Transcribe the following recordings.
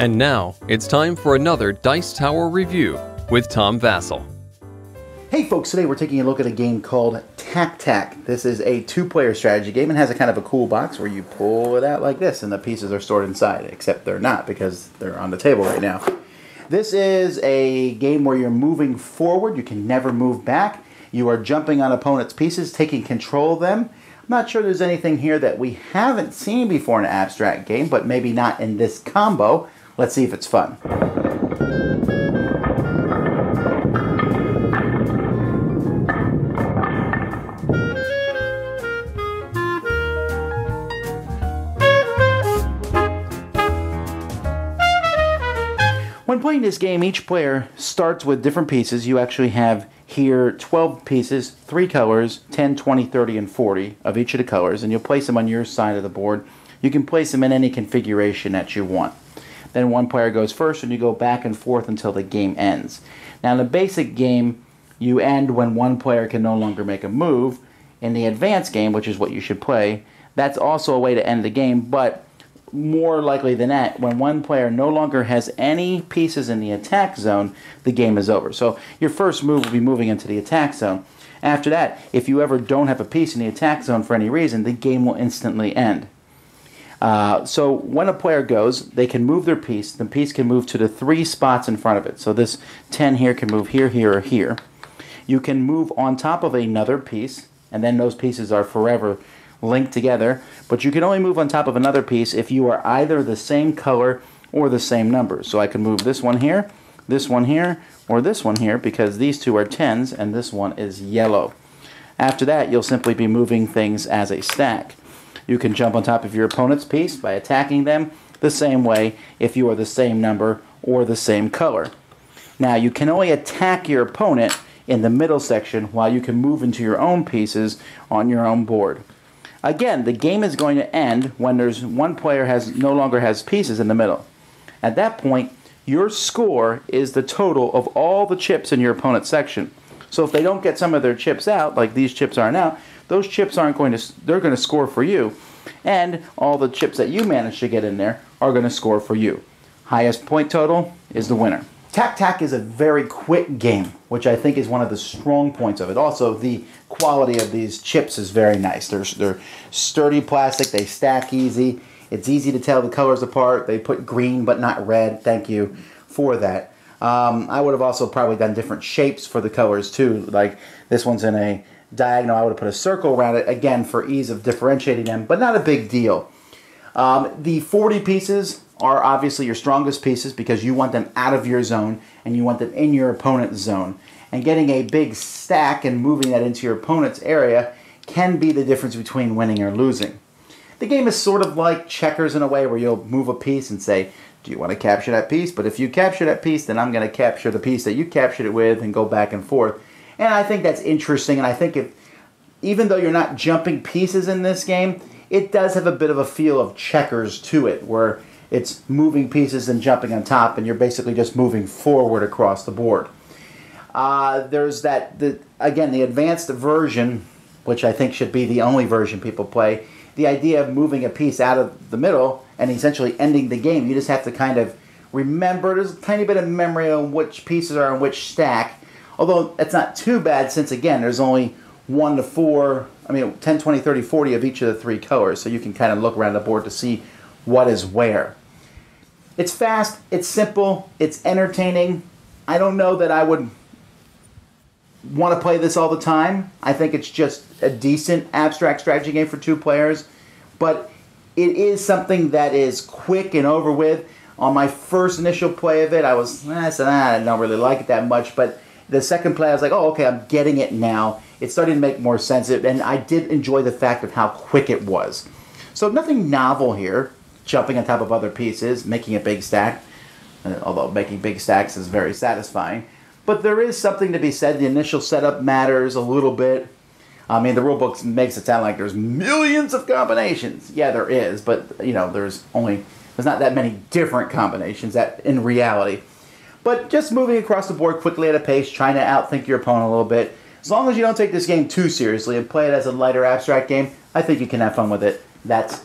And now it's time for another Dice Tower review with Tom Vasel. Hey folks, today we're taking a look at a game called Tak Tak. This is a two player strategy game and has a kind of a cool box where you pull it out like this and the pieces are stored inside, except they're not because they're on the table right now. This is a game where you're moving forward, you can never move back. You are jumping on opponents' pieces, taking control of them. I'm not sure there's anything here that we haven't seen before in an abstract game, but maybe not in this combo. Let's see if it's fun. When playing this game, each player starts with different pieces. You actually have here 12 pieces, 3 colors, 10, 20, 30, and 40 of each of the colors, and you'll place them on your side of the board. You can place them in any configuration that you want. Then one player goes first, and you go back and forth until the game ends. Now, in the basic game, you end when one player can no longer make a move. In the advanced game, which is what you should play, that's also a way to end the game, but more likely than that, when one player no longer has any pieces in the attack zone, the game is over. So your first move will be moving into the attack zone. After that, if you ever don't have a piece in the attack zone for any reason, the game will instantly end. Uh, so when a player goes, they can move their piece. The piece can move to the three spots in front of it. So this 10 here can move here, here, or here. You can move on top of another piece, and then those pieces are forever linked together, but you can only move on top of another piece if you are either the same color or the same number. So I can move this one here, this one here, or this one here because these two are 10s and this one is yellow. After that, you'll simply be moving things as a stack. You can jump on top of your opponent's piece by attacking them the same way if you are the same number or the same color. Now, you can only attack your opponent in the middle section while you can move into your own pieces on your own board. Again, the game is going to end when there's one player has no longer has pieces in the middle. At that point, your score is the total of all the chips in your opponent's section. So if they don't get some of their chips out, like these chips are now, those chips aren't going to they're going to score for you, and all the chips that you manage to get in there are going to score for you. Highest point total is the winner. Tak Tak is a very quick game, which I think is one of the strong points of it. Also, the quality of these chips is very nice. They're, they're sturdy plastic, they stack easy. It's easy to tell the colors apart. They put green but not red. Thank you for that. Um, I would have also probably done different shapes for the colors too. Like this one's in a diagonal. I would have put a circle around it again for ease of differentiating them, but not a big deal. Um, the 40 pieces are obviously your strongest pieces because you want them out of your zone and you want them in your opponent's zone. And getting a big stack and moving that into your opponent's area can be the difference between winning or losing. The game is sort of like checkers in a way where you'll move a piece and say, do you want to capture that piece? But if you capture that piece, then I'm going to capture the piece that you captured it with and go back and forth. And I think that's interesting. And I think if, even though you're not jumping pieces in this game, it does have a bit of a feel of checkers to it, where it's moving pieces and jumping on top, and you're basically just moving forward across the board. Uh, there's that, the, again, the advanced version, which I think should be the only version people play. The idea of moving a piece out of the middle and essentially ending the game, you just have to kind of remember. There's a tiny bit of memory on which pieces are on which stack. Although it's not too bad since, again, there's only 1 to 4, I mean, 10, 20, 30, 40 of each of the three colors. So you can kind of look around the board to see what is where. It's fast, it's simple, it's entertaining. I don't know that I would want to play this all the time. I think it's just a decent abstract strategy game for two players, but it is something that is quick and over with. On my first initial play of it, I was ah, I don't really like it that much, but the second play I was like, oh okay, I'm getting it now. It's starting to make more sense, and I did enjoy the fact of how quick it was. So nothing novel here, jumping on top of other pieces, making a big stack. Uh, although making big stacks is very satisfying. But there is something to be said. The initial setup matters a little bit. I mean, the rulebook makes it sound like there's millions of combinations. Yeah, there is, but you know, there's only there's not that many different combinations that in reality. but just moving across the board quickly at a pace, trying to outthink your opponent a little bit. As long as you don't take this game too seriously and play it as a lighter abstract game, I think you can have fun with it. That's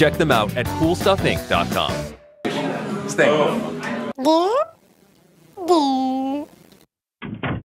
Check them out at CoolStuffInc.com. Stay. There, there.